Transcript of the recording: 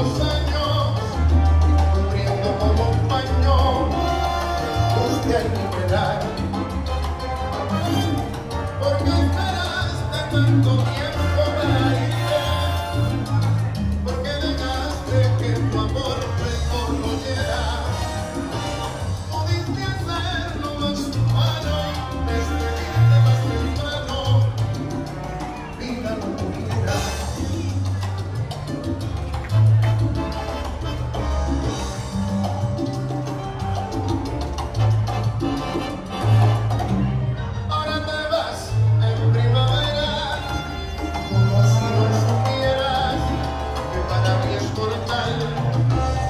Años cubriendo como un paño nuestra intimidad, hoy porque esperas de tanto tiempo. Yes, for a time.